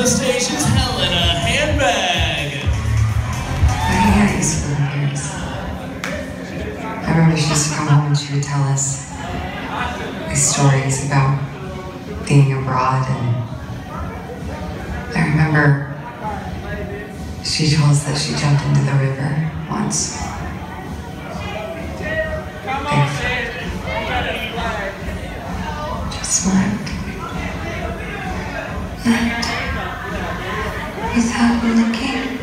Congratulations, Helen, a handbag. My hair to be years. I remember she used to come home and she would tell us these stories about being abroad and I remember she told us that she jumped into the river once. Barefoot. Just smiled. Without looking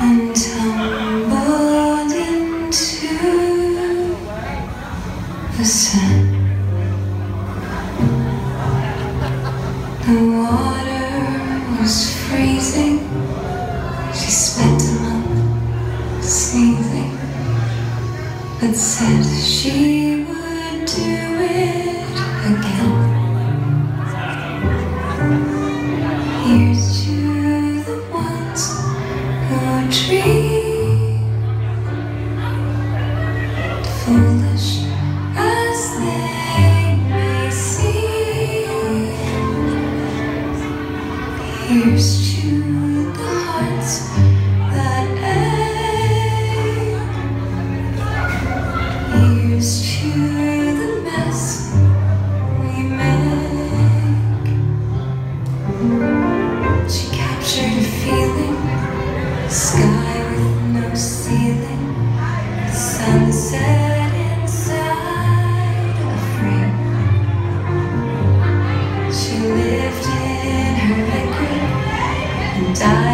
and tumbled into the sun. The water was freezing. She spent a month sneezing, but said she would do it again. To the hearts that ache. To the mess we make. She captured a feeling, sky with no ceiling, sunset. die.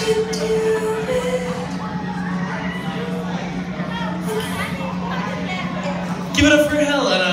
Give it up for Helen.